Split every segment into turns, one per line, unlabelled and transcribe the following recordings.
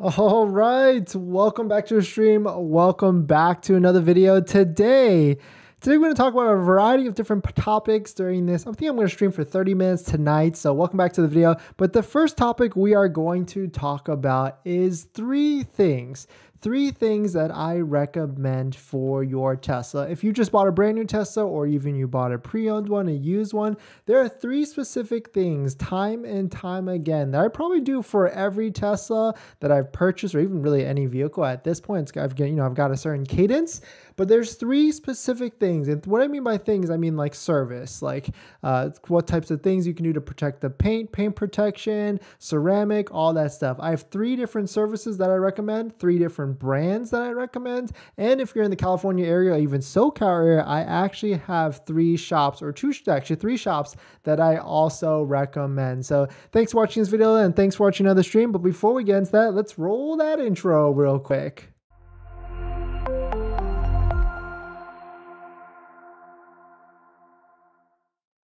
All right, welcome back to the stream. Welcome back to another video. Today, today we're going to talk about a variety of different topics during this. I think I'm going to stream for 30 minutes tonight. So welcome back to the video. But the first topic we are going to talk about is three things three things that I recommend for your Tesla. If you just bought a brand new Tesla or even you bought a pre-owned one, a used one, there are three specific things time and time again that I probably do for every Tesla that I've purchased or even really any vehicle at this point. I've you know I've got a certain cadence but there's three specific things. And what I mean by things, I mean like service, like uh, what types of things you can do to protect the paint, paint protection, ceramic, all that stuff. I have three different services that I recommend, three different brands that I recommend. And if you're in the California area, or even SoCal area, I actually have three shops or two, actually three shops that I also recommend. So thanks for watching this video and thanks for watching another stream. But before we get into that, let's roll that intro real quick.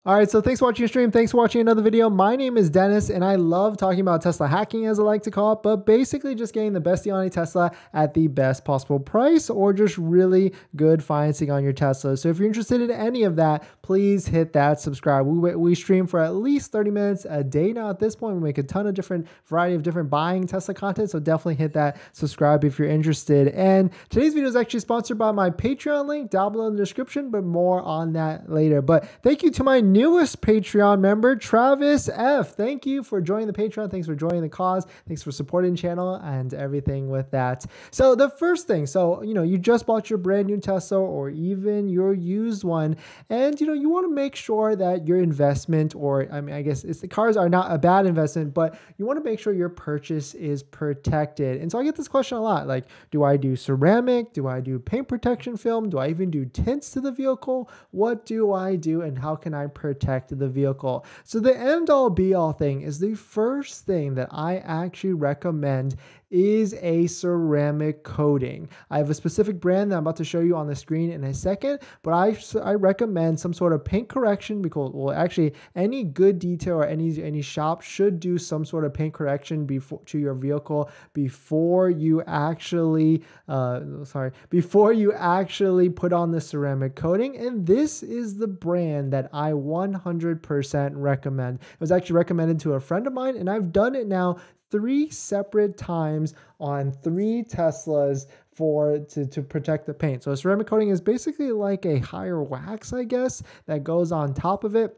All right, so thanks for watching your stream. Thanks for watching another video. My name is Dennis, and I love talking about Tesla hacking, as I like to call it, but basically just getting the best deal on a Tesla at the best possible price or just really good financing on your Tesla. So if you're interested in any of that, please hit that subscribe. We, we stream for at least 30 minutes a day now at this point. We make a ton of different variety of different buying Tesla content, so definitely hit that subscribe if you're interested. And today's video is actually sponsored by my Patreon link down below in the description, but more on that later. But thank you to my newest Patreon member, Travis F. Thank you for joining the Patreon. Thanks for joining the cause. Thanks for supporting the channel and everything with that. So the first thing, so you know, you just bought your brand new Tesla or even your used one, and you know, you want to make sure that your investment, or I mean, I guess it's the cars are not a bad investment, but you want to make sure your purchase is protected. And so I get this question a lot, like, do I do ceramic? Do I do paint protection film? Do I even do tints to the vehicle? What do I do, and how can I protect the vehicle. So the end all be all thing is the first thing that I actually recommend is a ceramic coating. I have a specific brand that I'm about to show you on the screen in a second, but I, I recommend some sort of paint correction because, well, actually, any good detail or any, any shop should do some sort of paint correction before to your vehicle before you actually, uh, sorry, before you actually put on the ceramic coating. And this is the brand that I 100% recommend. It was actually recommended to a friend of mine, and I've done it now three separate times on three Teslas for to, to protect the paint. So a ceramic coating is basically like a higher wax, I guess, that goes on top of it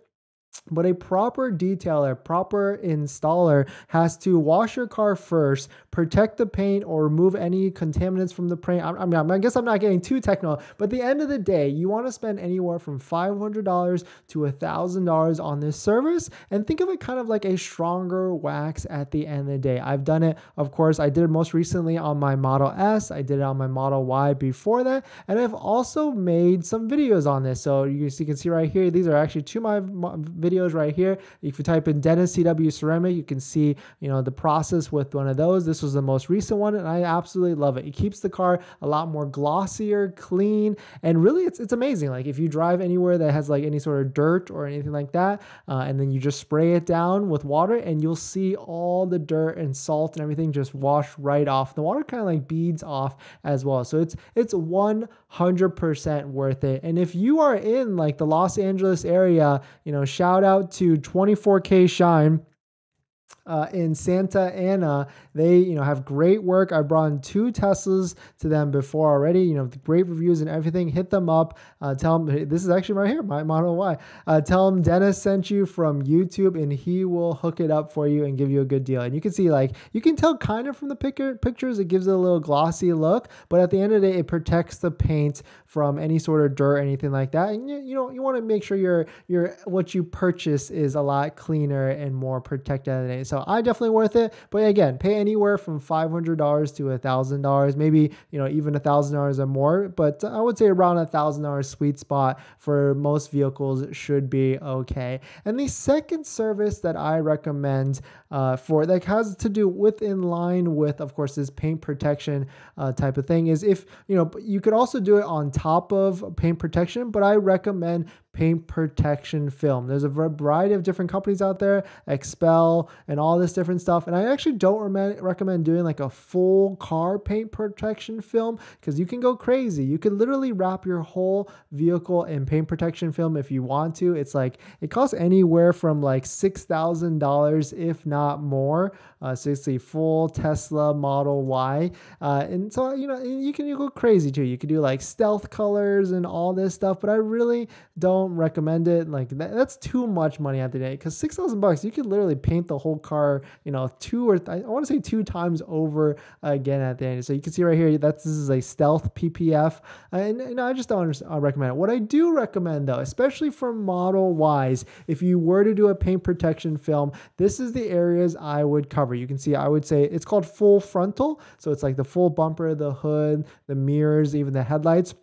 but a proper detailer, proper installer has to wash your car first, protect the paint or remove any contaminants from the paint. I, mean, I guess I'm not getting too technical, but the end of the day, you want to spend anywhere from $500 to $1,000 on this service and think of it kind of like a stronger wax at the end of the day. I've done it, of course, I did it most recently on my Model S, I did it on my Model Y before that, and I've also made some videos on this. So you, you can see right here, these are actually two of my videos right here. If you type in Dennis CW ceramic, you can see, you know, the process with one of those. This was the most recent one and I absolutely love it. It keeps the car a lot more glossier, clean, and really it's, it's amazing. Like if you drive anywhere that has like any sort of dirt or anything like that, uh, and then you just spray it down with water and you'll see all the dirt and salt and everything just wash right off. The water kind of like beads off as well. So it's, it's 100% worth it. And if you are in like the Los Angeles area, you know, shout out to 24K Shine uh, in Santa Ana. They, you know, have great work. I brought in two Teslas to them before already. You know, great reviews and everything. Hit them up. Uh, tell them this is actually right here, my Model Y. Uh, tell them Dennis sent you from YouTube, and he will hook it up for you and give you a good deal. And you can see, like, you can tell kind of from the picture pictures, it gives it a little glossy look, but at the end of the day, it protects the paint from any sort of dirt, or anything like that. And you, you know, you want to make sure your your what you purchase is a lot cleaner and more protected. So so I definitely worth it. But again, pay anywhere from $500 to $1,000, maybe, you know, even $1,000 or more. But I would say around a $1,000 sweet spot for most vehicles should be okay. And the second service that I recommend uh, for that has to do with in line with, of course, this paint protection uh, type of thing is if, you know, you could also do it on top of paint protection, but I recommend paint protection film. There's a variety of different companies out there, XPEL and all this different stuff. And I actually don't re- recommend doing like a full car paint protection film because you can go crazy. You can literally wrap your whole vehicle in paint protection film if you want to. It's like it costs anywhere from like $6,000 if not more. Uh, so it's a full Tesla Model Y. Uh, and so, you know, you can you go crazy too. You could do like stealth colors and all this stuff, but I really don't recommend it. Like that, that's too much money at the day because 6,000 bucks, you could literally paint the whole car, you know, two or th- I want to say two times over again at the end. So you can see right here, that this is a stealth PPF. And, and I just don't uh, recommend it. What I do recommend though, especially for Model Ys, if you were to do a paint protection film, this is the areas I would cover. You can see, I would say it's called full frontal. So it's like the full bumper, the hood, the mirrors, even the headlights.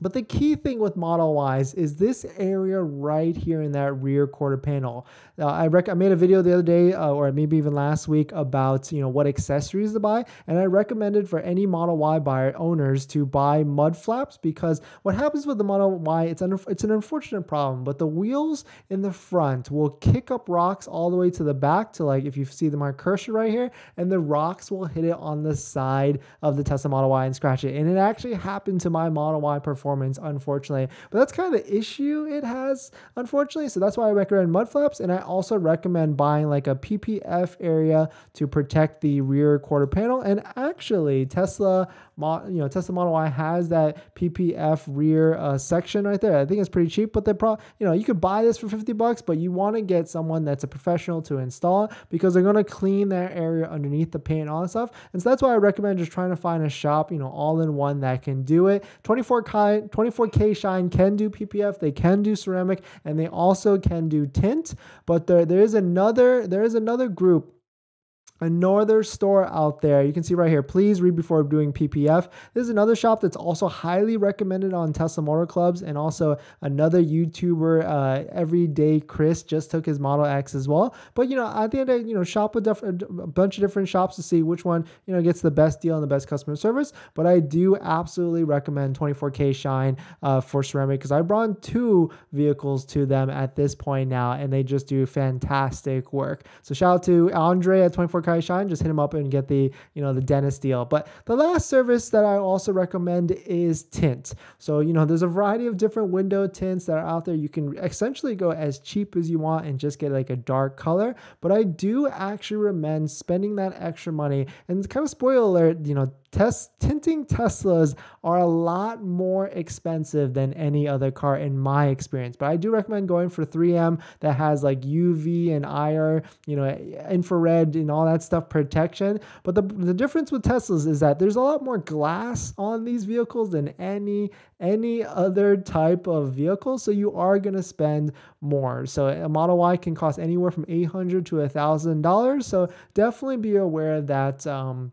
But the key thing with Model Ys is this area right here in that rear quarter panel. Uh, I, rec- I made a video the other day, uh, or maybe even last week, about you know what accessories to buy, and I recommended for any Model Y buyer owners to buy mud flaps because what happens with the Model Y, it's an it's an unfortunate problem, but the wheels in the front will kick up rocks all the way to the back to like if you see the my cursor right here, and the rocks will hit it on the side of the Tesla Model Y and scratch it, and it actually happened to my Model Y performance, unfortunately. But that's kind of the issue it has, unfortunately. So that's why I recommend mud flaps, and I also recommend buying like a PPF area to protect the rear quarter panel. And actually, Tesla you know, Tesla Model Y has that PPF rear uh, section right there. I think it's pretty cheap, but they probably, you know, you could buy this for 50 bucks, but you want to get someone that's a professional to install it because they're going to clean that area underneath the paint and all that stuff. And so that's why I recommend just trying to find a shop, you know, all in one that can do it. 24K, 24K Shine can do PPF, they can do ceramic, and they also can do tint. But there, there is another, there is another group another store out there. You can see right here. Please read before doing PPF. This is another shop that's also highly recommended on Tesla Motor Clubs, and also another YouTuber, uh, Everyday Chris, just took his Model X as well. But you know, at the end of you know, shop with a bunch of different shops to see which one you know gets the best deal and the best customer service. But I do absolutely recommend 24K Shine uh, for ceramic because I brought two vehicles to them at this point now, and they just do fantastic work. So shout out to Andre at 24K Just hit him up and get the, you know, the Dennis deal. But the last service that I also recommend is tint. So, you know, there's a variety of different window tints that are out there. You can essentially go as cheap as you want and just get like a dark color. But I do actually recommend spending that extra money and kind of spoiler alert, you know, Test, tinting Teslas are a lot more expensive than any other car in my experience. But I do recommend going for 3M that has like UV and IR, you know, infrared and all that stuff protection. But the, the difference with Teslas is that there's a lot more glass on these vehicles than any any other type of vehicle. So you are going to spend more. So a Model Y can cost anywhere from 800 to $1,000. So definitely be aware that um,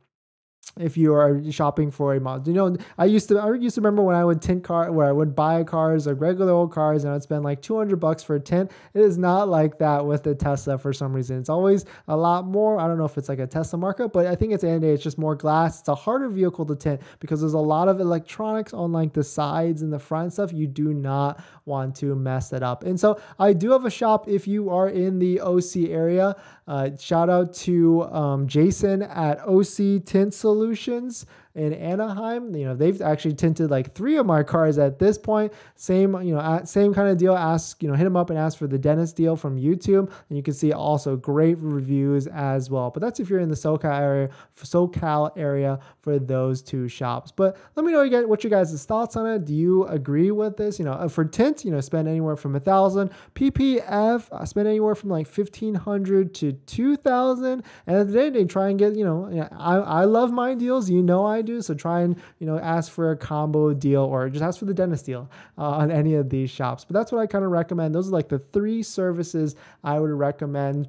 if you are shopping for a model. You know, I used to I used to remember when I would tint car where I would buy cars like regular old cars and I'd spend like 200 bucks for a tint. It is not like that with the Tesla for some reason. It's always a lot more. I don't know if it's like a Tesla markup, but I think it's the end day, it's just more glass. It's a harder vehicle to tint because there's a lot of electronics on like the sides and the front stuff. You do not want to mess it up. And so I do have a shop if you are in the OC area. Uh, shout out to um, Jason at OC Tint Solutions in Anaheim. You know, they've actually tinted like three of my cars at this point. Same, you know, same kind of deal. Ask, you know, hit them up and ask for the Dennis deal from YouTube. And you can see also great reviews as well. But that's if you're in the SoCal area, SoCal area for those two shops. But let me know you what you guys' thoughts on it. Do you agree with this? You know, uh, for tint, you know, spend anywhere from a thousand. PPF, I spend anywhere from like fifteen hundred to two thousand. And at the end of the day, try and get, you know, I, I love my deals. You know I do. So try and you know ask for a combo deal or just ask for the Dennis deal uh, on any of these shops. But that's what I kind of recommend. Those are like the three services I would recommend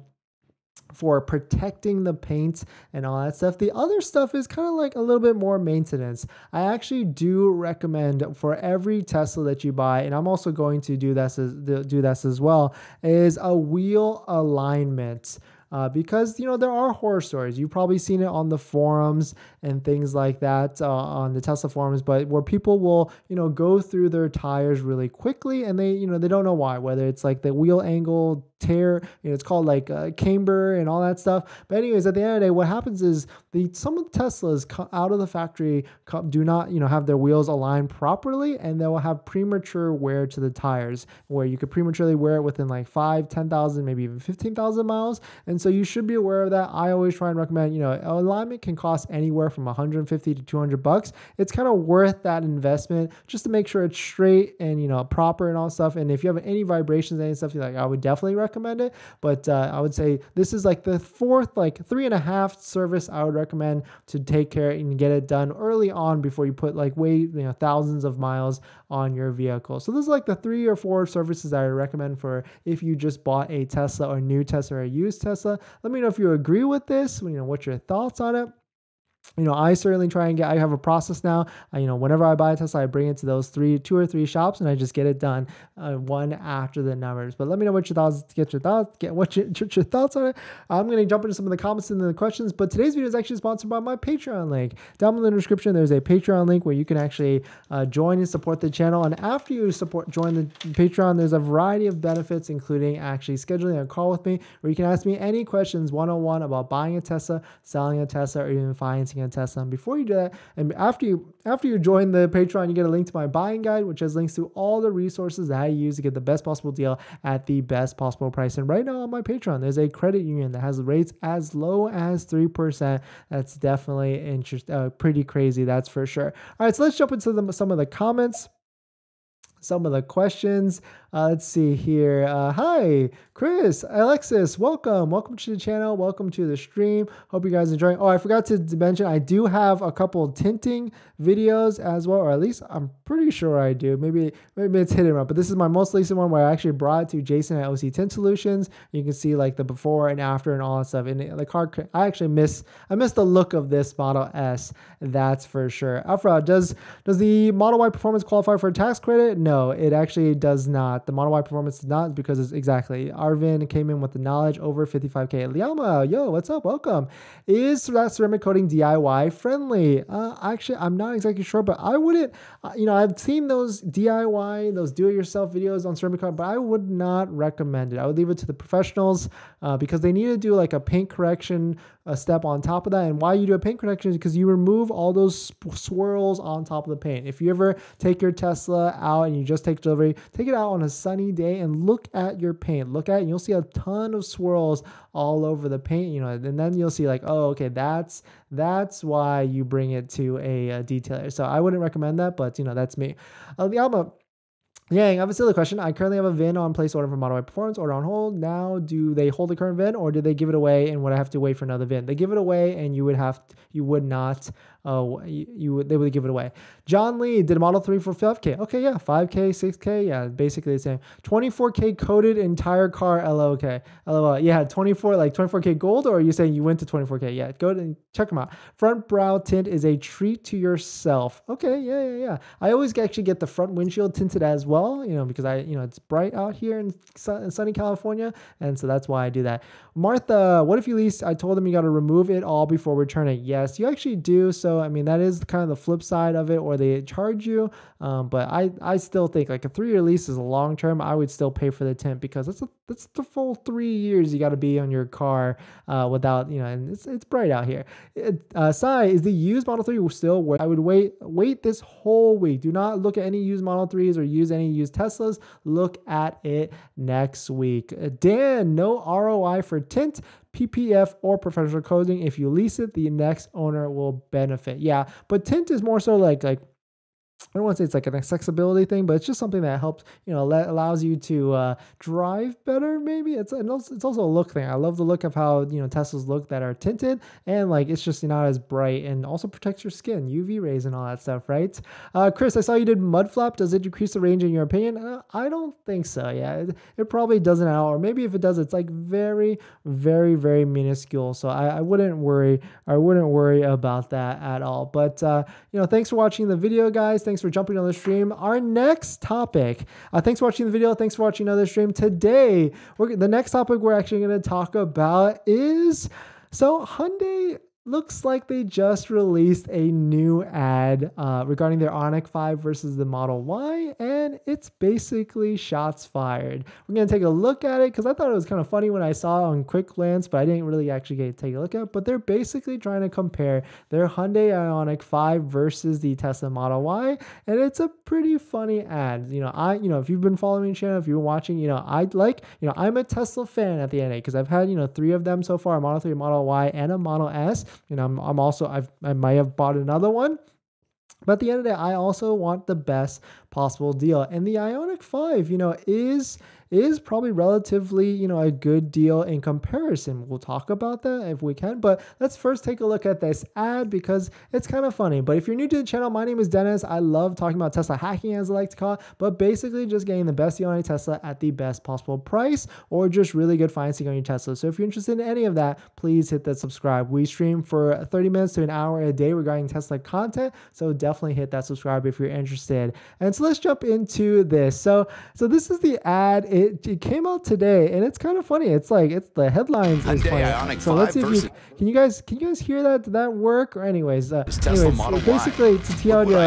for protecting the paint and all that stuff. The other stuff is kind of like a little bit more maintenance. I actually do recommend for every Tesla that you buy, and I'm also going to do this as, do this as well, is a wheel alignment. Uh, because you know there are horror stories. You've probably seen it on the forums and things like that uh, on the Tesla forums, but where people will you know go through their tires really quickly and they you know they don't know why. Whether it's like the wheel angle tear. You know, it's called like uh, camber and all that stuff. But anyways, at the end of the day, what happens is the some of the Teslas come out of the factory do not you know have their wheels aligned properly, and they will have premature wear to the tires, where you could prematurely wear it within like five, ten thousand, maybe even fifteen thousand miles. And so you should be aware of that. I always try and recommend. You know, alignment can cost anywhere from 150 to 200 bucks. It's kind of worth that investment just to make sure it's straight and you know proper and all stuff. And if you have any vibrations and stuff, you like I would definitely recommend recommend it, but uh, I would say this is like the fourth, like three and a half service I would recommend to take care and get it done early on before you put like way, you know, thousands of miles on your vehicle. So this is like the three or four services that I recommend for if you just bought a Tesla or new Tesla or a used Tesla. Let me know if you agree with this, you know, what's your thoughts on it you know, I certainly try and get, I have a process now. I, you know, whenever I buy a Tesla, I bring it to those three, two or three shops and I just get it done uh, one after the numbers. But let me know what your thoughts, get your thoughts, get what your, your, thoughts on it. I'm going to jump into some of the comments and the questions, but today's video is actually sponsored by my Patreon link. Down in the description, there's a Patreon link where you can actually uh, join and support the channel. And after you support, join the Patreon, there's a variety of benefits, including actually scheduling a call with me where you can ask me any questions one-on-one about buying a Tesla, selling a Tesla, or even financing financing Tesla. And before you do that, and after you after you join the Patreon, you get a link to my buying guide, which has links to all the resources that I use to get the best possible deal at the best possible price. And right now on my Patreon, there's a credit union that has rates as low as three percent. That's definitely interest, uh, pretty crazy. That's for sure. All right, so let's jump into the, some of the comments some of the questions. Uh, let's see here. Uh, hi, Chris, Alexis, welcome. Welcome to the channel. Welcome to the stream. Hope you guys enjoying. Oh, I forgot to mention, I do have a couple tinting videos as well, or at least I'm pretty sure I do. Maybe maybe it's hidden up, but this is my most recent one where I actually brought it to Jason at OC Tint Solutions. You can see like the before and after and all that stuff. And the car, I actually miss I miss the look of this Model S. That's for sure. Afra, does does the Model Y performance qualify for a tax credit? No, it actually does not. The Model Y performance does not because it's exactly Arvin came in with the knowledge over 55k. Liama, yo, what's up? Welcome. Is that ceramic coating DIY friendly? Uh, actually, I'm not exactly sure, but I wouldn't. Uh, you know, I've seen those DIY, those do-it-yourself videos on ceramic coating, but I would not recommend it. I would leave it to the professionals uh, because they need to do like a paint correction a step on top of that. And why you do a paint correction is because you remove all those swirls on top of the paint. If you ever take your Tesla out and you just take delivery, take it out on a sunny day and look at your paint. Look at it, you'll see a ton of swirls all over the paint, you know, and then you'll see like, oh, okay, that's that's why you bring it to a, a detailer. So I wouldn't recommend that, but you know, that's me. Uh, the album Yang, I have a silly question. I currently have a VIN on place order for Model Y Performance, order on hold. Now, do they hold the current VIN or do they give it away and would I have to wait for another VIN? They give it away and you would have, to, you would not oh, you, you they would give it away. John Lee did a Model 3 for 5K. Okay, yeah, 5K, 6K, yeah, basically the same. 24K coated entire car, LOK. LOL. Yeah, 24, like 24K gold, or are you saying you went to 24K? Yeah, go and check them out. Front brow tint is a treat to yourself. Okay, yeah, yeah, yeah. I always actually get the front windshield tinted as well, you know, because I, you know, it's bright out here in, in sunny California, and so that's why I do that. Martha, what if you lease? I told them you got to remove it all before returning. Yes, you actually do. So, I mean, that is kind of the flip side of it, or they charge you. Um, but I, I still think like a three year lease is a long term. I would still pay for the tent because that's a, that's the full three years you got to be on your car uh, without, you know, and it's, it's bright out here. Uh, Sai, is the used Model 3 still I would wait, wait this whole week. Do not look at any used Model 3s or use any used Teslas. Look at it next week. Uh, Dan, no ROI for tint, PPF, or professional coating. If you lease it, the next owner will benefit. Yeah, but tint is more so like like I don't want to say it's like an accessibility thing, but it's just something that helps, you know, allows you to uh, drive better. Maybe it's it's also a look thing. I love the look of how you know Teslas look that are tinted, and like it's just not as bright, and also protects your skin, UV rays and all that stuff, right? Uh, Chris, I saw you did mud flap. Does it decrease the range in your opinion? Uh, I don't think so. Yeah, it, it probably doesn't at all, or maybe if it does, it's like very, very, very minuscule. So I, I wouldn't worry. I wouldn't worry about that at all. But uh, you know, thanks for watching the video, guys. Thanks Thanks for jumping on the stream. Our next topic. Uh, thanks for watching the video. Thanks for watching another stream. Today, we're, the next topic we're actually going to talk about is so Hyundai looks like they just released a new ad uh, regarding their Ioniq 5 versus the Model Y, and it's basically shots fired. We're going to take a look at it because I thought it was kind of funny when I saw on quick glance, but I didn't really actually get to take a look at it. But they're basically trying to compare their Hyundai Ioniq 5 versus the Tesla Model Y, and it's a pretty funny ad. You know, I, you know, if you've been following the channel, if you're watching, you know, I'd like, you know, I'm a Tesla fan at the end because I've had, you know, three of them so far, a Model 3, a Model Y, and a Model S. You know, I'm, I'm also I've I might have bought another one. But at the end of the day, I also want the best possible deal. And the Ioniq 5, you know, is is probably relatively, you know, a good deal in comparison. We'll talk about that if we can, but let's first take a look at this ad because it's kind of funny. But if you're new to the channel, my name is Dennis. I love talking about Tesla hacking as I like to call it, but basically just getting the best deal on a Tesla at the best possible price or just really good financing on your Tesla. So if you're interested in any of that, please hit that subscribe. We stream for 30 minutes to an hour a day regarding Tesla content, so definitely hit that subscribe if you're interested. And so let's jump into this. So so this is the ad. It it, it came out today, and it's kind of funny. It's like it's the headlines is funny. So let's see if you can you guys can you guys hear that? Did that work? Or anyways, uh, anyways, basically to tell you,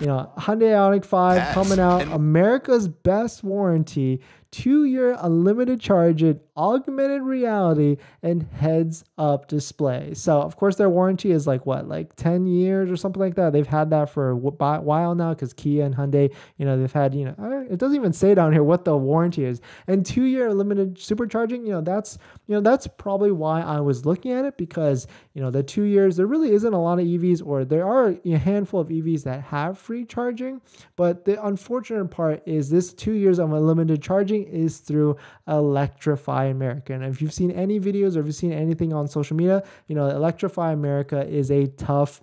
you know, Hyundai Ioniq Five coming out, America's best warranty two year unlimited charge it, augmented reality, and heads up display. So, of course, their warranty is like what, like 10 years or something like that. They've had that for a while now because Kia and Hyundai, you know, they've had, you know, it doesn't even say down here what the warranty is. And two year unlimited supercharging, you know, that's, you know, that's probably why I was looking at it because, you know, the two years, there really isn't a lot of EVs or there are a handful of EVs that have free charging. But the unfortunate part is this two years of unlimited charging is through Electrify America. And if you've seen any videos or if you've seen anything on social media, you know, Electrify America is a tough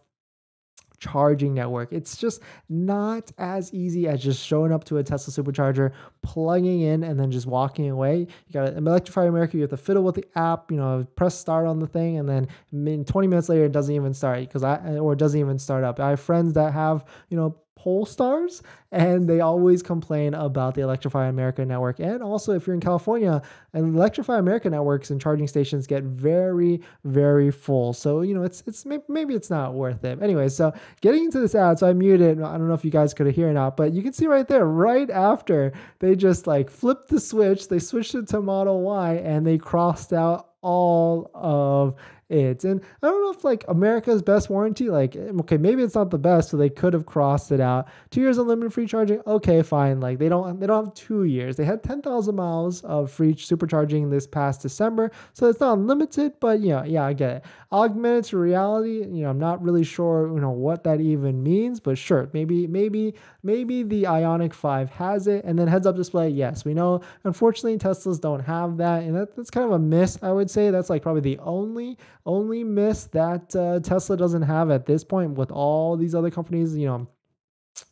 charging network. It's just not as easy as just showing up to a Tesla supercharger, plugging in, and then just walking away. You got to electrify America. You have to fiddle with the app. You know, press start on the thing, and then 20 minutes later, it doesn't even start because I or it doesn't even start up. I have friends that have you know Polestars, and they always complain about the Electrify America network. And also, if you're in California, and Electrify America networks and charging stations get very, very full. So you know, it's it's maybe it's not worth it. Anyway, so getting into this ad, so I muted. I don't know if you guys could hear or not, but you can see right there, right after they just like flipped the switch, they switched it to Model Y, and they crossed out all of it. And I don't know if like America's best warranty, like, okay, maybe it's not the best, so they could have crossed it out. Two years unlimited free charging, okay, fine. Like they don't they don't have two years. They had 10,000 miles of free supercharging this past December, so it's not unlimited, but yeah, yeah, I get it. Augmented reality, you know, I'm not really sure, you know, what that even means, but sure, maybe, maybe, maybe the Ioniq 5 has it. And then heads up display, yes, we know, unfortunately, Teslas don't have that. And that, that's kind of a miss, I would say. That's like probably the only only miss that uh, Tesla doesn't have at this point with all these other companies, you know,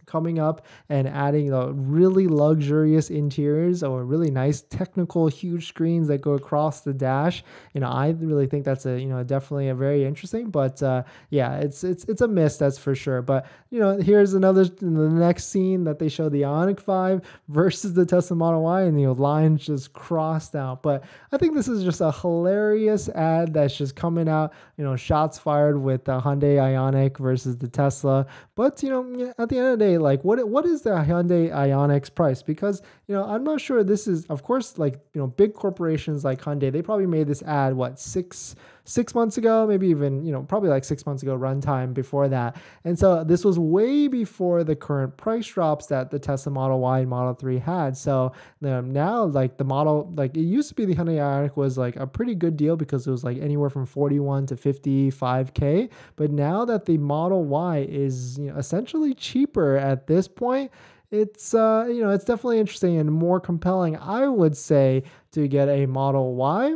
coming up and adding the really luxurious interiors or really nice technical huge screens that go across the dash. You know i really think that's a you know definitely a very interesting but uh, yeah it's it's it's a miss that's for sure. But you know here's another the next scene that they show the Ioniq 5 versus the tesla model y and the you know, lines just crossed out. But i think this is just a hilarious ad that's just coming out you know shots fired with the hyundai Ioniq versus the tesla. But you know at the end of the day like what what is the Hyundai Ioniq's price? Because you know I'm not sure. This is of course like you know big corporations like Hyundai. They probably made this ad what six six months ago, maybe even, you know, probably like six months ago runtime before that. And so this was way before the current price drops that the Tesla Model Y and Model 3 had. So um, now like the model, like it used to be the Hyundai Ioniq was like a pretty good deal because it was like anywhere from 41 to 55K. But now that the Model Y is you know, essentially cheaper at this point, it's uh you know it's definitely interesting and more compelling i would say to get a model y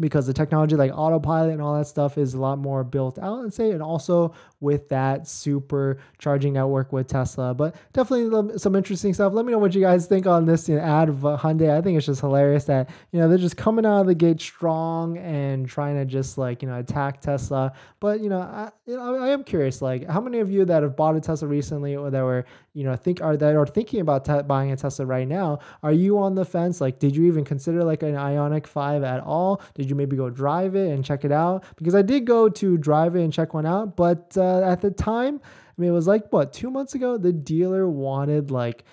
because the technology like autopilot and all that stuff is a lot more built out and say and also with that super charging network with tesla. But definitely some interesting stuff. Let me know what you guys think on this you know, ad of hyundai. I think it's just hilarious that you know they're just coming out of the gate strong and trying to just like you know attack tesla. But you know i, you know, I am curious like how many of you that have bought a tesla recently or that were you know think are that are thinking about te- buying a tesla right now are you on the fence like did you even consider like an Ioniq 5 at all did did you maybe go drive it and check it out? Because I did go to drive it and check one out, but uh, at the time, I mean, it was like what two months ago. The dealer wanted like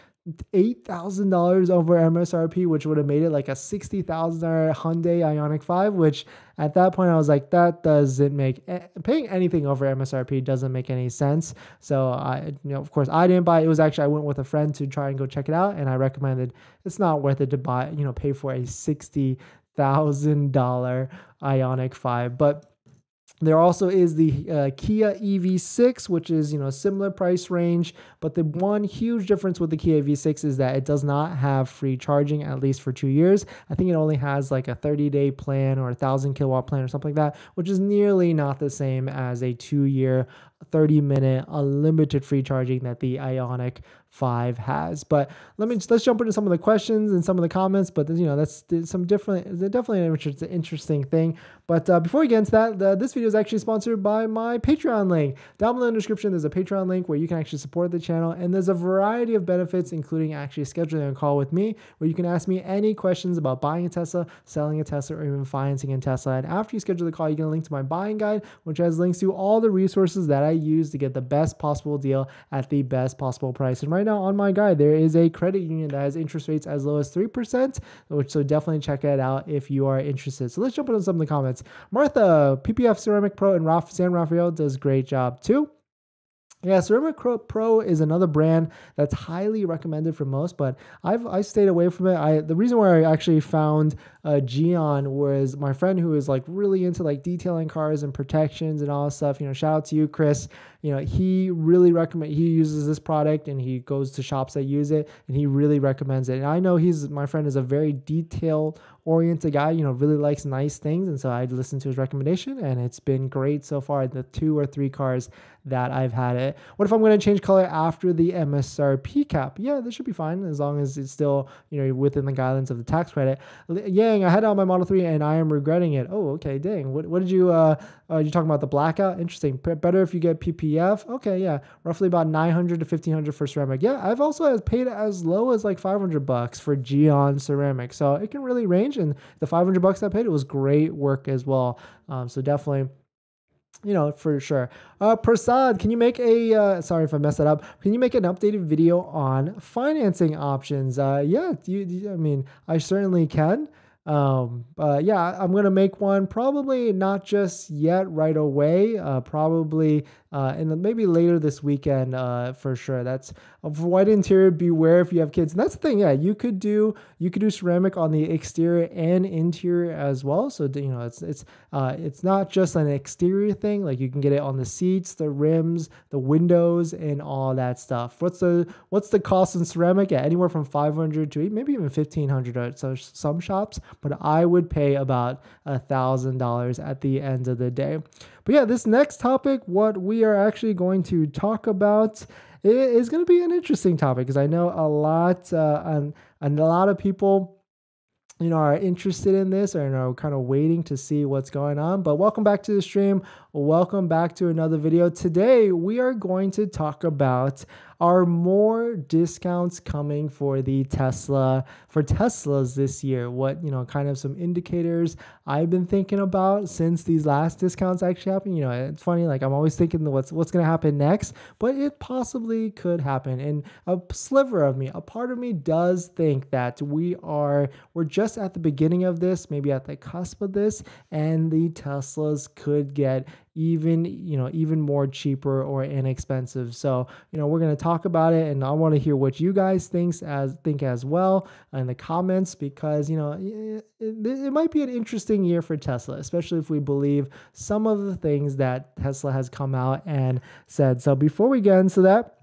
eight thousand dollars over MSRP, which would have made it like a sixty thousand dollar Hyundai Ioniq Five. Which at that point I was like, that doesn't make paying anything over MSRP doesn't make any sense. So I, you know, of course, I didn't buy. It. it was actually I went with a friend to try and go check it out, and I recommended it's not worth it to buy. You know, pay for a sixty thousand dollar Ioniq Five, but there also is the uh, Kia EV6, which is you know similar price range, but the one huge difference with the Kia EV6 is that it does not have free charging at least for two years. I think it only has like a 30 day plan or a thousand kilowatt plan or something like that, which is nearly not the same as a two year 30 minute unlimited free charging that the Ioniq 5 has. But let me let's jump into some of the questions and some of the comments. But you know that's some different, definitely an interesting thing. But uh, before we get into that, the, this video is actually sponsored by my Patreon link. Down below in the description, there's a Patreon link where you can actually support the channel, and there's a variety of benefits, including actually scheduling a call with me, where you can ask me any questions about buying a Tesla, selling a Tesla, or even financing a Tesla. And after you schedule the call, you get a link to my buying guide, which has links to all the resources that I use to get the best possible deal at the best possible price. And right now on my guide, there is a credit union that has interest rates as low as 3%, which so definitely check it out if you are interested. So let's jump into some of the comments. Martha, PPF Ceramic Pro and Raf- San Rafael does great job too. Yeah, Ceramic Pro is another brand that's highly recommended for most, but I've I stayed away from it. I the reason why I actually found uh, Gyeon was my friend who is like really into like detailing cars and protections and all that stuff. You know, shout out to you, Chris. You know, he really recommend he uses this product and he goes to shops that use it and he really recommends it. And I know he's my friend is a very detail oriented guy. You know, really likes nice things, and so I listened to his recommendation, and it's been great so far. The two or three cars that I've had it. What if I'm going to change color after the MSRP cap? Yeah, this should be fine as long as it's still you know within the guidelines of the tax credit. Yang, I had on my Model 3 and I am regretting it. Oh, okay, dang. What, what did you uh, uh you talking about the blackout? Interesting. Better if you get Okay, yeah, roughly about 900 to 1500 for ceramic. Yeah, I've also paid as low as like 500 bucks for Gyeon ceramic, so it can really range. And the 500 bucks I paid, it was great work as well. Um, so definitely you know, for sure. Uh, Prasad, can you make a, uh, sorry if I messed that up, can you make an updated video on financing options? Uh, yeah, you, I mean, I certainly can. Um, but yeah, I'm gonna make one probably not just yet right away. Uh, probably uh, and maybe later this weekend uh, for sure. That's uh, for white interior. Beware if you have kids. And that's the thing. Yeah, you could do you could do ceramic on the exterior and interior as well. So you know it's it's uh, it's not just an exterior thing. Like you can get it on the seats, the rims, the windows, and all that stuff. What's the what's the cost in ceramic? Yeah, anywhere from 500 to maybe even 1500 at so some shops. But I would pay about a thousand dollars at the end of the day. But yeah, this next topic, what we are actually going to talk about, is going to be an interesting topic because I know a lot uh, and, and a lot of people you know are interested in this or are kind of waiting to see what's going on. But welcome back to the stream. Welcome back to another video. Today we are going to talk about are more discounts coming for the Tesla for Teslas this year? What, you know, kind of some indicators I've been thinking about since these last discounts actually happened. You know, it's funny, like I'm always thinking what's what's gonna happen next, but it possibly could happen. And a sliver of me, a part of me does think that we are we're just at the beginning of this, maybe at the cusp of this, and the Teslas could get even you know even more cheaper or inexpensive. So you know we're going to talk about it and i want to hear what you guys thinks as think as well in the comments because you know it, it, it might be an interesting year for tesla especially if we believe some of the things that tesla has come out and said. So before we get into that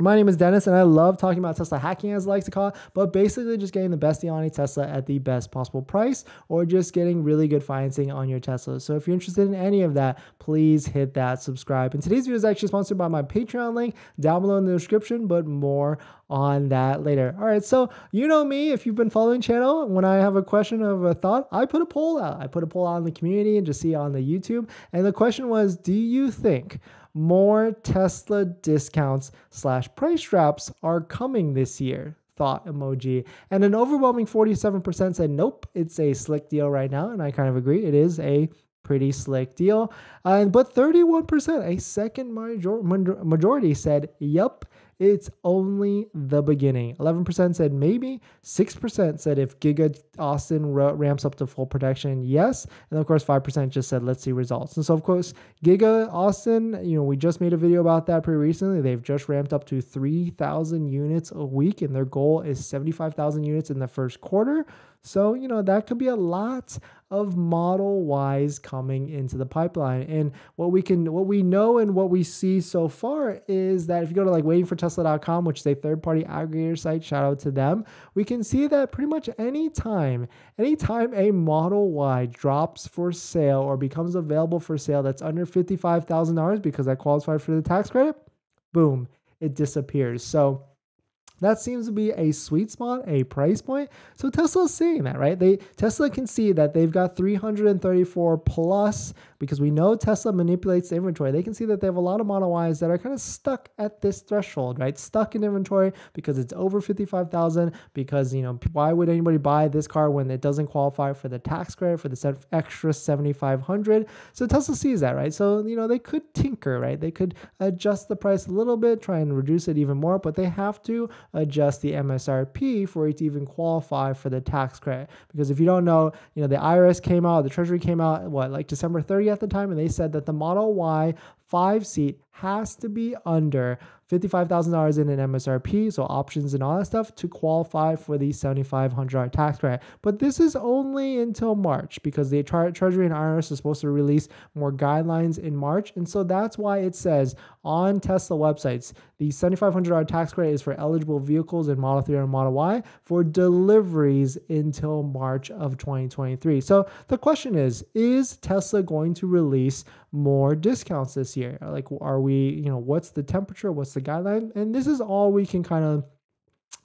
My name is Dennis, and I love talking about Tesla hacking, as I like to call it, but basically just getting the best Ionity Tesla at the best possible price or just getting really good financing on your Tesla. So if you're interested in any of that, please hit that subscribe. And today's video is actually sponsored by my Patreon link down below in the description, but more on that later. All right, so you know me, if you've been following channel, when I have a question of a thought, I put a poll out. I put a poll out in the community and just see on the YouTube. And the question was, do you think more Tesla discounts slash price drops are coming this year. Thought emoji. And an overwhelming 47% said, nope, it's a slick deal right now. And I kind of agree. It is a pretty slick deal. Uh, but 31%, a second major- majority said, yep, it's only the beginning. 11% said maybe. 6% said if Giga Austin ramps up to full production, yes. And of course, 5% just said let's see results. And so, of course, Giga Austin, you know, we just made a video about that pretty recently. They've just ramped up to 3,000 units a week, and their goal is 75,000 units in the first quarter. So, you know, that could be a lot of Model Ys coming into the pipeline. And what we can what we know and what we see so far is that if you go to like waitingfortesla.com, which is a third-party aggregator site, shout out to them, we can see that pretty much any time, anytime a Model Y drops for sale or becomes available for sale that's under $55,000 because that qualifies for the tax credit, boom, it disappears. So that seems to be a sweet spot, a price point. So Tesla's seeing that, right? They Tesla can see that they've got 334 plus because we know Tesla manipulates the inventory. They can see that they have a lot of Model Ys that are kind of stuck at this threshold, right? Stuck in inventory because it's over 55,000 because, you know, why would anybody buy this car when it doesn't qualify for the tax credit for the extra 7,500? So Tesla sees that, right? So, you know, they could tinker, right? They could adjust the price a little bit, try and reduce it even more, but they have to adjust the MSRP for it to even qualify for the tax credit. Because if you don't know, you know, the IRS came out, the Treasury came out, what, like December 30th at the time, and they said that the Model Y five seat has to be under $55,000 in an MSRP, so options and all that stuff, to qualify for the $7,500 tax credit. But this is only until March because the Treasury and IRS is supposed to release more guidelines in March. And so that's why it says on Tesla websites the $7,500 tax credit is for eligible vehicles in Model 3 and Model Y for deliveries until March of 2023. So the question is Is Tesla going to release more discounts this year? Like, are we, you know, what's the temperature? What's the guideline? And this is all we can kind of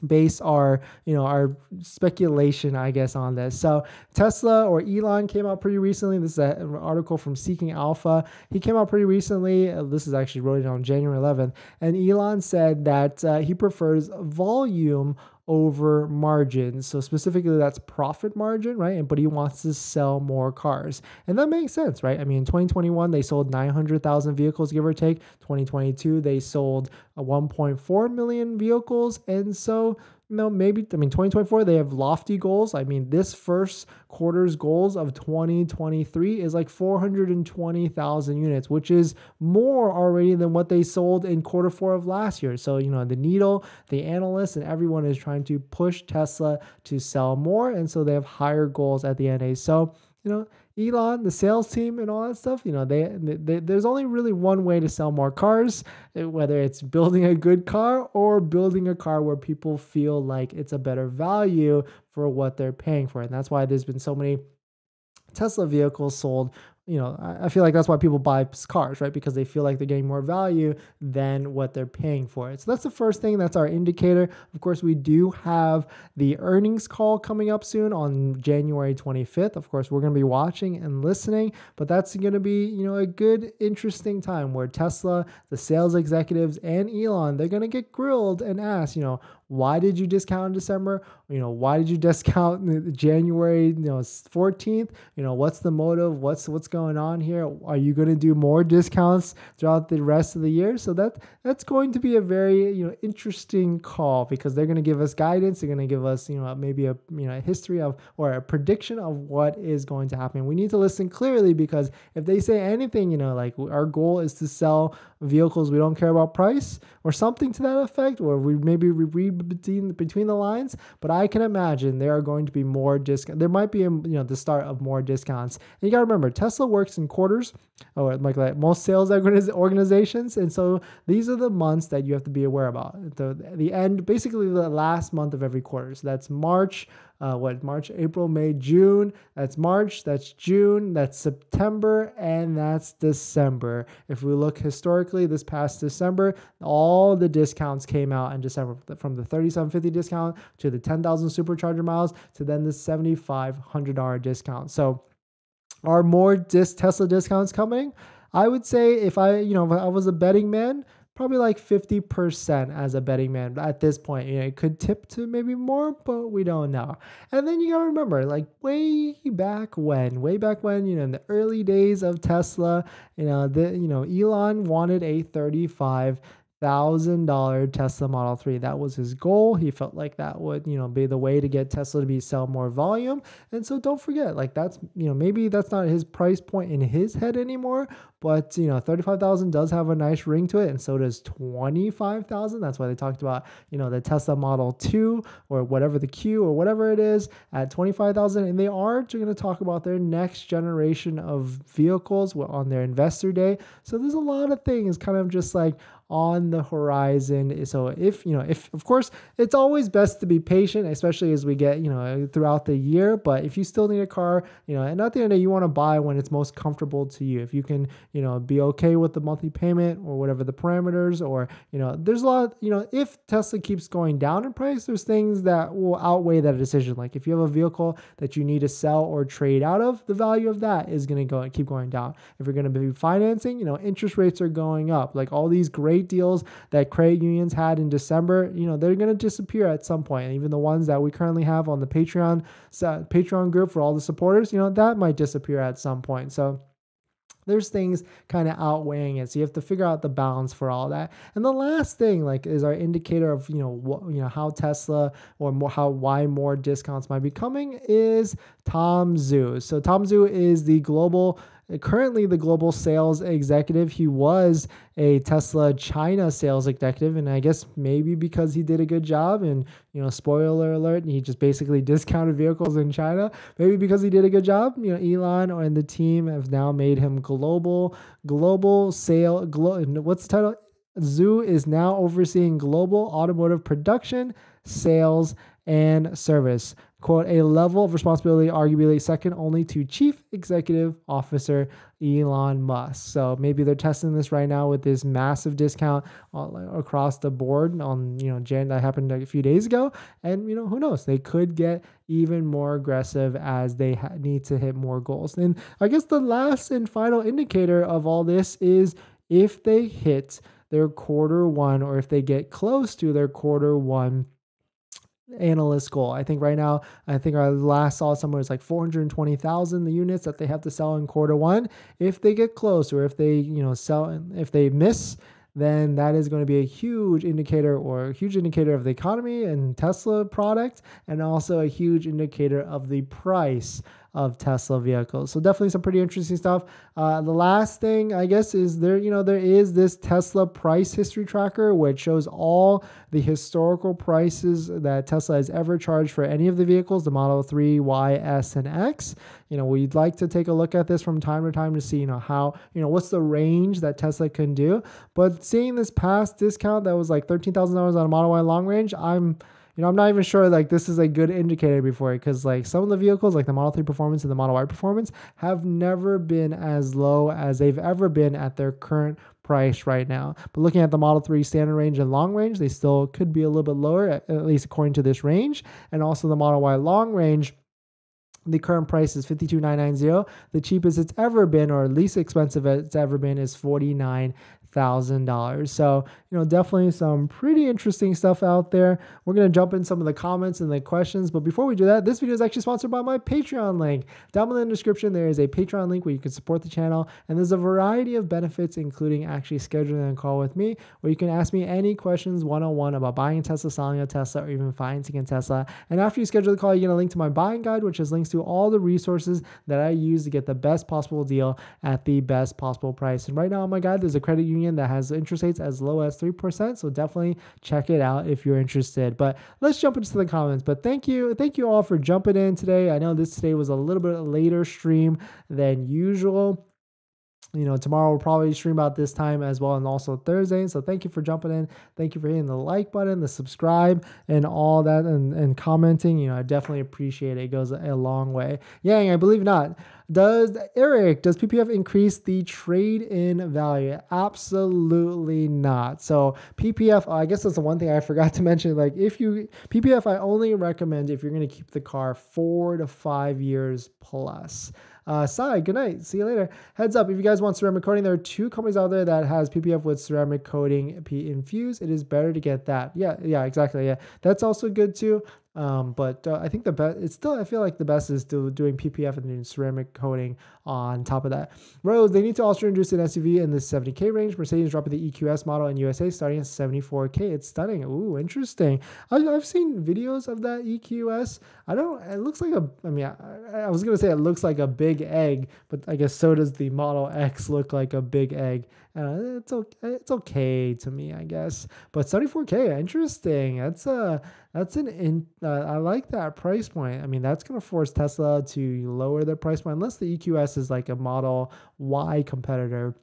base our you know our speculation i guess on this. So tesla or elon came out pretty recently. This is an article from seeking alpha. He came out pretty recently. Uh, this is actually wrote it on january 11th and elon said that uh, he prefers volume over margins. So specifically that's profit margin, right? And but he wants to sell more cars. And that makes sense, right? I mean, in 2021 they sold 900,000 vehicles give or take. 2022 they sold uh, 1.4 million vehicles. And so know, maybe, I mean, 2024, they have lofty goals. I mean, this first quarter's goals of 2023 is like 420,000 units, which is more already than what they sold in quarter four of last year. So, you know, the needle, the analysts, and everyone is trying to push Tesla to sell more. And so they have higher goals at the end. So, you know, Elon, the sales team, and all that stuff, you know, they, they, there's only really one way to sell more cars, eh, whether it's building a good car or building a car where people feel like it's a better value for what they're paying for. And that's why there's been so many Tesla vehicles sold you know, I feel like that's why people buy cars, right? Because they feel like they're getting more value than what they're paying for it. So that's the first thing. That's our indicator. Of course, we do have the earnings call coming up soon on January 25th. Of course, we're going to be watching and listening, but that's going to be, you know, a good, interesting time where Tesla, the sales executives, and Elon, they're going to get grilled and asked, you know, why did you discount in December? You know, why did you discount January, you know, 14th? You know, what's the motive? What's what's going on here? Are you going to do more discounts throughout the rest of the year? So that that's going to be a very, you know, interesting call because they're going to give us guidance, they're going to give us, you know, maybe a, you know, a history of or a prediction of what is going to happen. We need to listen clearly because if they say anything, you know, like our goal is to sell vehicles we don't care about price or something to that effect or we maybe we between between the lines, but I can imagine there are going to be more discount. There might be a, you know the start of more discounts. And you got to remember, Tesla works in quarters, or like, like most sales organizations, and so these are the months that you have to be aware about. The the end, basically the last month of every quarter. So that's March, uh, what March, April, May, June. That's March, that's June, that's September, and that's December. If we look historically, this past December, all the discounts came out in December from the 3750 discount to the 10,000 supercharger miles to then the $7,500 discount. So, are more dis- Tesla discounts coming? I would say if I, you know, if I was a betting man, probably like 50% as a betting man at this point. You know, it could tip to maybe more, but we don't know. And then you got to remember, like way back when, way back when, you know, in the early days of Tesla, you know, the, you know, Elon wanted a 35 thousand dollar Tesla Model 3. That was his goal. He felt like that would, you know, be the way to get Tesla to be sell more volume. And so don't forget, like that's, you know, maybe that's not his price point in his head anymore, but you know, 35,000 does have a nice ring to it, and so does 25,000. That's why they talked about, you know, the Tesla Model 2 or whatever the Q or whatever it is at 25,000. And they are going to talk about their next generation of vehicles on their investor day. So there's a lot of things kind of just like on the horizon. So if, you know, if of course it's always best to be patient, especially as we get, you know, throughout the year. But if you still need a car, you know, and at the end of the day, you want to buy when it's most comfortable to you. If you can, you know, be okay with the monthly payment or whatever the parameters, or, you know, there's a lot, you know, if Tesla keeps going down in price, there's things that will outweigh that decision. Like if you have a vehicle that you need to sell or trade out of, the value of that is going to go and keep going down. If you're going to be financing, you know, interest rates are going up. Like all these great deals that credit unions had in December, you know, they're going to disappear at some point. And even the ones that we currently have on the Patreon uh, Patreon group for all the supporters, you know, that might disappear at some point. So there's things kind of outweighing it so you have to figure out the balance for all that and the last thing like is our indicator of you know what you know how tesla or more how why more discounts might be coming is Tom Zhu so Tom Zhu is the global currently the global sales executive. He was a Tesla China sales executive, and I guess maybe because he did a good job, and you know, spoiler alert, he just basically discounted vehicles in China. Maybe because he did a good job, you know, Elon and the team have now made him global, global sale. Glo- what's the title? Zhu is now overseeing global automotive production, sales, and service quote, a level of responsibility arguably second only to Chief Executive Officer Elon Musk. So maybe they're testing this right now with this massive discount across the board on, you know, Jan that happened a few days ago. And, you know, who knows? They could get even more aggressive as they ha- need to hit more goals. And I guess the last and final indicator of all this is if they hit their quarter one or if they get close to their quarter one analyst goal. I think right now, I think I last saw somewhere it's like 420,000 the units that they have to sell in quarter one. If they get close or if they, you know, sell, if they miss, then that is going to be a huge indicator or a huge indicator of the economy and Tesla product, and also a huge indicator of the price of Tesla vehicles. So definitely some pretty interesting stuff. Uh, the last thing I guess is there, you know, there is this Tesla price history tracker, which shows all the historical prices that Tesla has ever charged for any of the vehicles, the Model 3, Y, S, and X. You know, we'd like to take a look at this from time to time to see, you know, how, you know, what's the range that Tesla can do. But seeing this past discount that was like $13,000 on a Model Y long range, I'm you know, I'm not even sure like this is a good indicator before because like some of the vehicles, like the Model 3 Performance and the Model Y Performance, have never been as low as they've ever been at their current price right now. But looking at the Model 3 standard range and long range, they still could be a little bit lower, at, at least according to this range. And also the Model Y long range the current price is 52990 the cheapest it's ever been or least expensive it's ever been is 49 thousand dollars. So you know, definitely some pretty interesting stuff out there. We're gonna jump in some of the comments and the questions, but before we do that, this video is actually sponsored by my Patreon link. Down below in the description, there is a Patreon link where you can support the channel, and there's a variety of benefits, including actually scheduling a call with me, where you can ask me any questions one-on-one about buying a Tesla, selling a Tesla, or even financing a Tesla. And after you schedule the call, you get a link to my buying guide, which has links to all the resources that I use to get the best possible deal at the best possible price. And right now on my guide, there's a credit union that has interest rates as low as 3%. So definitely check it out if you're interested. But let's jump into the comments. But thank you. Thank you all for jumping in today. I know this today was a little bit later stream than usual you know, tomorrow we'll probably stream about this time as well, and also Thursday. So thank you for jumping in. Thank you for hitting the like button, the subscribe, and all that, and, and commenting. You know, I definitely appreciate it. It goes a long way. Yang, I believe not. Does Eric, does PPF increase the trade in value? Absolutely not. So PPF, I guess that's the one thing I forgot to mention. Like if you PPF, I only recommend if you're going to keep the car four to five years plus. Uh, Sai, good night. See you later. Heads up, if you guys want ceramic coating, there are two companies out there that has PPF with ceramic coating P infused. It is better to get that. Yeah, yeah, exactly. Yeah, that's also good too. Um, but uh, I think the best, it's still, I feel like the best is still doing PPF and doing ceramic coating on top of that. Rose, they need to also introduce an SUV in the 70K range. Mercedes dropping the EQS model in USA starting at 74K. It's stunning. Ooh, interesting. I, have seen videos of that EQS. I don't, it looks like a, I mean, I, I was going to say it looks like a big egg, but I guess so does the Model X look like a big egg. Uh, it's okay, it's okay to me, I guess. But 74K, interesting. That's a, that's an in, uh, I like that price point. I mean, that's going to force Tesla to lower their price point unless the EQS is like a Model Y competitor.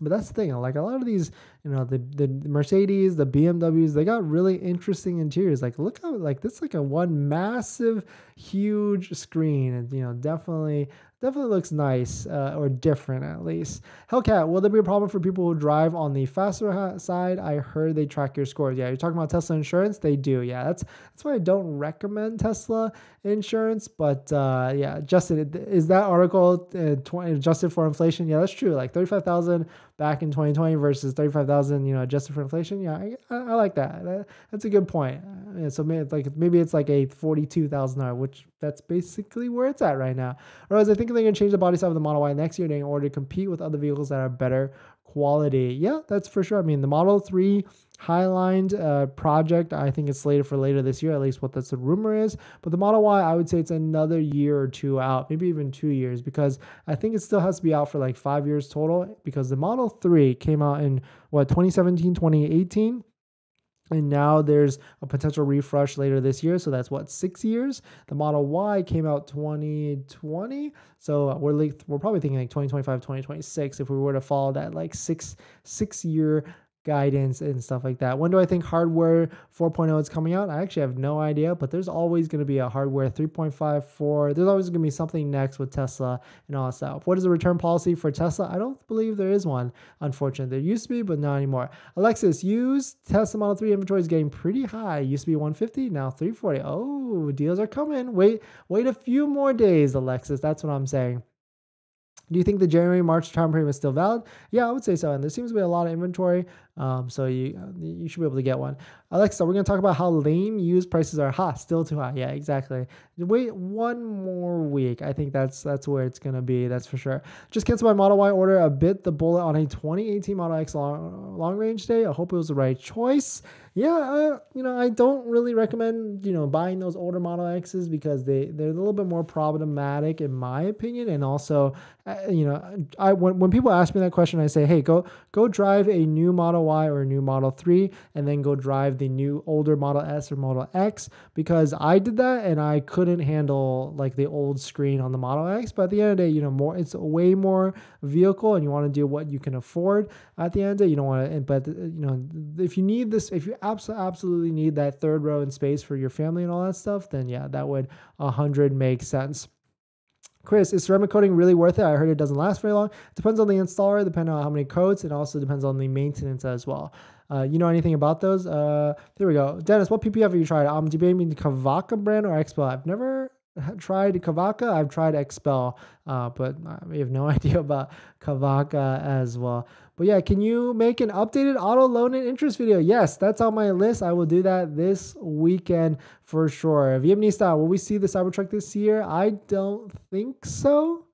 But that's the thing, like a lot of these, you know, the the Mercedes, the BMWs, they got really interesting interiors. Like look how like this like a one massive, huge screen, and you know, definitely definitely looks nice uh, or different at least. Hellcat, will there be a problem for people who drive on the faster side? I heard they track your scores. Yeah, you're talking about Tesla insurance. They do. Yeah, that's that's why I don't recommend Tesla insurance. But uh, yeah, Justin, is that article uh, 20, adjusted for inflation? Yeah, that's true. Like thirty five thousand back in 2020 versus 35,000, you know, adjusted for inflation. Yeah, I, I like that. that. That's a good point. Uh, so maybe like maybe it's like a $42,000, which that's basically where it's at right now. Whereas I think they're going to change the body style of the Model Y next year in order to compete with other vehicles that are better quality. Yeah, that's for sure. I mean, the Model 3 Highland uh, project, I think it's slated for later this year, at least what that's the rumor is. But the Model Y, I would say it's another year or two out, maybe even two years, because I think it still has to be out for like five years total. Because the Model 3 came out in what 2017, 2018 and now there's a potential refresh later this year. So that's what six years. The Model Y came out 2020. So we're like, we're probably thinking like 2025, 2026 if we were to follow that like six six year guidance and stuff like that. When do I think hardware 4.0 is coming out? I actually have no idea, but there's always going to be a hardware 3.5, 4. There's always going to be something next with Tesla and all that stuff. What is the return policy for Tesla? I don't believe there is one, unfortunately. There used to be, but not anymore. Alexis, used Tesla Model 3 inventory is getting pretty high. Used to be 150, now 340. Oh, deals are coming. Wait, wait a few more days, Alexis. That's what I'm saying. Do you think the January March time frame is still valid? Yeah, I would say so. And there seems to be a lot of inventory, um, so you you should be able to get one. Alexa, we're gonna talk about how lame used prices are. Ha, still too high. Yeah, exactly. Wait one more week. I think that's that's where it's gonna be. That's for sure. Just cancel my Model Y order. A bit the bullet on a 2018 Model X long, long range day. I hope it was the right choice yeah, uh, you know, I don't really recommend you know buying those older Model X's because they they're a little bit more problematic in my opinion, and also, uh, you know, I when when people ask me that question, I say, hey, go go drive a new Model Y or a new Model Three, and then go drive the new older Model S or Model X because I did that and I couldn't handle like the old screen on the Model X. But at the end of the day, you know, more it's a way more vehicle, and you want to do what you can afford. At the end of day, you don't want to, but you know, if you need this, if you absolutely need that third row in space for your family and all that stuff, then yeah, that would 100 make sense. Chris, is ceramic coating really worth it? I heard it doesn't last very long. Depends on the installer, depending on how many coats, and also depends on the maintenance as well. Uh, you know anything about those? Uh, there we go. Dennis, what PPF have you tried? I'm debating the Kavaca brand or XPEL. I've never tried Kavaca. I've tried XPEL, uh, but I have no idea about Kavaca as well. But yeah, can you make an updated auto loan and interest video? Yes, that's on my list. I will do that this weekend for sure. Vietnamese will we see the Cybertruck this year? I don't think so,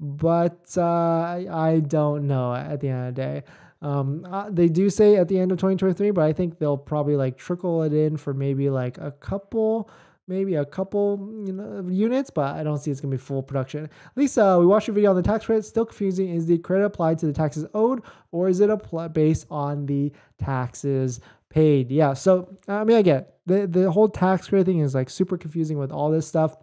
but uh, I, I don't know at the end of the day. Um, uh, they do say at the end of 2023, but I think they'll probably like trickle it in for maybe like a couple maybe a couple you know, units, but I don't see it's gonna be full production. Lisa, uh, we watched a video on the tax credit. Still confusing. Is the credit applied to the taxes owed, or is it applied based on the taxes paid? Yeah. So I mean, I get the the whole tax credit thing is like super confusing with all this stuff.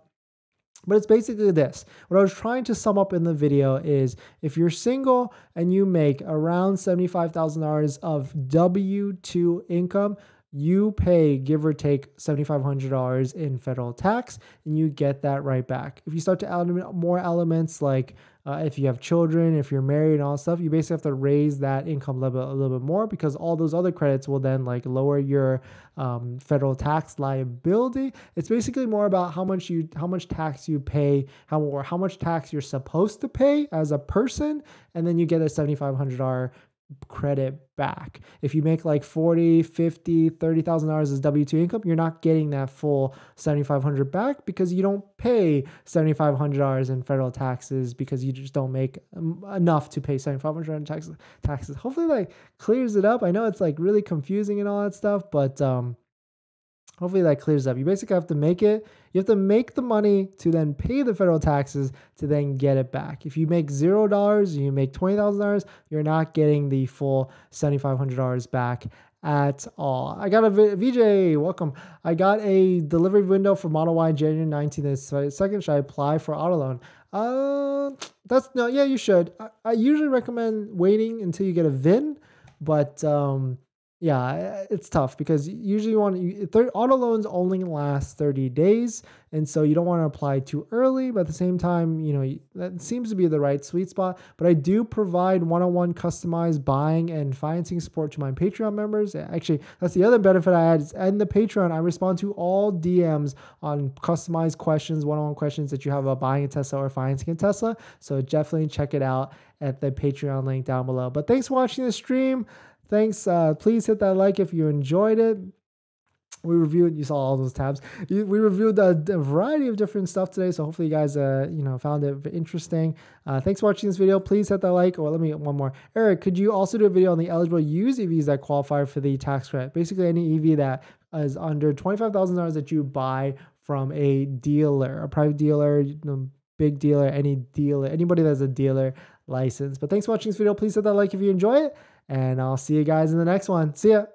But it's basically this. What I was trying to sum up in the video is if you're single and you make around $75,000 of W 2 income, you pay give or take $7,500 in federal tax and you get that right back. If you start to add more elements like uh, if you have children, if you're married and all stuff, you basically have to raise that income level a little bit more because all those other credits will then like lower your um, federal tax liability. It's basically more about how much you how much tax you pay, how or how much tax you're supposed to pay as a person, and then you get a seventy five hundred dollar credit back. If you make like 40, 50, 30,000 dollars as W2 income, you're not getting that full 7500 back because you don't pay $7500 in federal taxes because you just don't make enough to pay 7500 in taxes taxes. Hopefully that clears it up. I know it's like really confusing and all that stuff, but um hopefully that clears up. You basically have to make it, you have to make the money to then pay the federal taxes to then get it back. If you make zero dollars, you make twenty thousand dollars, you're not getting the full seventy five hundred dollars back at all. I got a VJ, welcome. I got a delivery window for Model Y January 19th. Second, should I apply for auto loan? Uh, that's no, yeah, you should. I, I usually recommend waiting until you get a VIN, but um, yeah, it's tough because usually you want to, auto loans only last 30 days. And so you don't want to apply too early, but at the same time, you know, that seems to be the right sweet spot. But I do provide one on one customized buying and financing support to my Patreon members. Actually, that's the other benefit I had is in the Patreon, I respond to all DMs on customized questions, one on one questions that you have about buying a Tesla or financing a Tesla. So definitely check it out at the Patreon link down below. But thanks for watching the stream. Thanks. Uh, please hit that like if you enjoyed it. We reviewed. You saw all those tabs. We reviewed a, variety of different stuff today, so hopefully you guys, uh, you know, found it interesting. Uh, thanks for watching this video. Please hit that like. Or let me get one more. Eric, could you also do a video on the eligible used EVs that qualify for the tax credit? Basically, any EV that is under twenty-five thousand dollars that you buy from a dealer, a private dealer, big dealer, any dealer, anybody that's a dealer license. But thanks for watching this video. Please hit that like if you enjoy it and I'll see you guys in the next one. See ya.